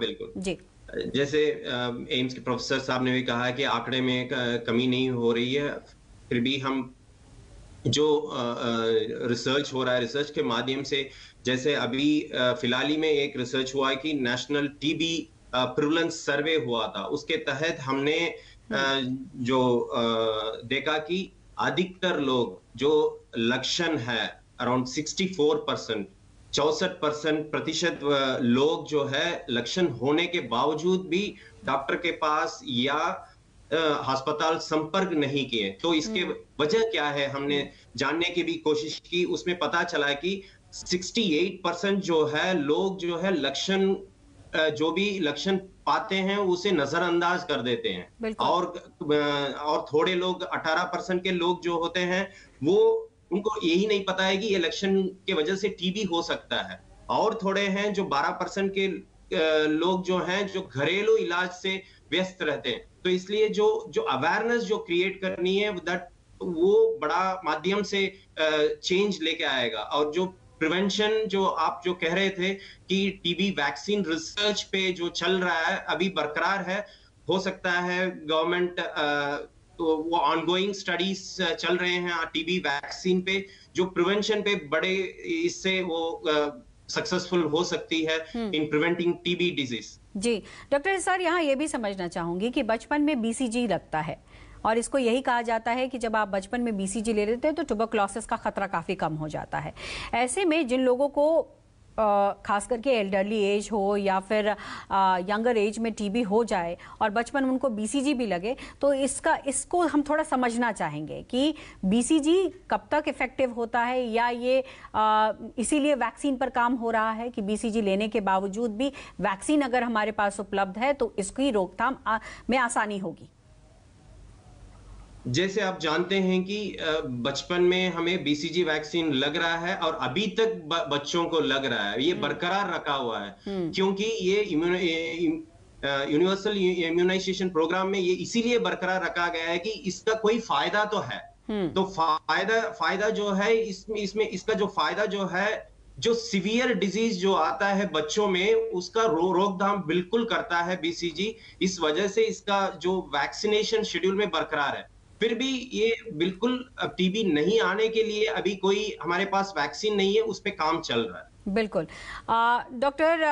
बिल्कुल। जी। जैसे एम्स के प्रोफेसर साहब ने भी कहा है कि आंकड़े में कमी नहीं हो रही है फिर भी हम जो रिसर्च हो रहा है रिसर्च के माध्यम से जैसे अभी फ़िलहाल ही में एक रिसर्च हुआ है कि नेशनल टीबी प्रिवलेंस सर्वे हुआ था उसके तहत हमने जो देखा कि अधिकतर लोग जो लक्षण है अराउंड 64 परसेंट चौसठ परसेंट प्रतिशत लोग जो है लक्षण होने के बावजूद भी डॉक्टर के पास या अस्पताल संपर्क नहीं किए। तो इसके वजह क्या है? हमने जानने की भी कोशिश की उसमें पता चला कि 68 परसेंट जो है लोग जो है लक्षण जो भी लक्षण पाते हैं उसे नजरअंदाज कर देते हैं। और और थोड़े लोग 18 परसेंट के लोग जो होते हैं वो उनको यही नहीं पता है कि इलेक्शन के वजह से टीबी हो सकता है। और थोड़े हैं जो 12 परसेंट के लोग जो हैं, जो घरेलू इलाज से व्यस्त रहते हैं। तो इसलिए जो जो अवेयरनेस जो क्रिएट करनी है दैट वो बड़ा माध्यम से चेंज लेके आएगा। और जो प्रिवेंशन जो आप जो कह रहे थे कि टीबी वैक्सीन रिसर्च पे जो चल रहा है, अभी बरकरार है, हो सकता है गवर्नमेंट तो वो ऑनगोइंग स्टडीज़ चल रहे हैं टीबी वैक्सीन पे जो प्रिवेंशन पे बड़े इससे वो सक्सेसफुल हो सकती है इन प्रिवेंटिंग टीबी डिज़ीज़ जी डॉक्टर सर यहाँ ये भी समझना चाहूँगी कि बचपन में बीसीजी लगता है और इसको यही कहा जाता है कि जब आप बचपन में बीसीजी ले लेते हैं तो ट्यूबरक्लोसिस का खतरा काफ़ी कम हो जाता है। ऐसे में जिन लोगों को खास करके एल्डरली एज हो या फिर यंगर एज में टीबी हो जाए और बचपन उनको बीसीजी भी लगे तो इसका, इसको हम थोड़ा समझना चाहेंगे कि बीसीजी कब तक इफ़ेक्टिव होता है या ये इसीलिए वैक्सीन पर काम हो रहा है कि बीसीजी लेने के बावजूद भी वैक्सीन अगर हमारे पास उपलब्ध है तो इसकी रोकथाम में आसानी होगी। जैसे आप जानते हैं कि बचपन में हमें बीसीजी वैक्सीन लग रहा है और अभी तक बच्चों को लग रहा है। ये बरकरार रखा हुआ है। क्योंकि ये यूनिवर्सल इम्यूनाइजेशन प्रोग्राम में ये इसीलिए बरकरार रखा गया है कि इसका कोई फ़ायदा तो है। तो फ़ायदा फ़ायदा जो है इसमें इसमें इसका जो फ़ायदा जो है जो सिवियर डिज़ीज़ जो आता है बच्चों में उसका रो रोकथाम बिल्कुल करता है बीसीजी इस वजह से इसका जो वैक्सीनेशन शेड्यूल में बरकरार है। फिर भी ये बिल्कुल टीबी नहीं आने के लिए अभी कोई हमारे पास वैक्सीन नहीं है, उस पर काम चल रहा है। बिल्कुल। डॉक्टर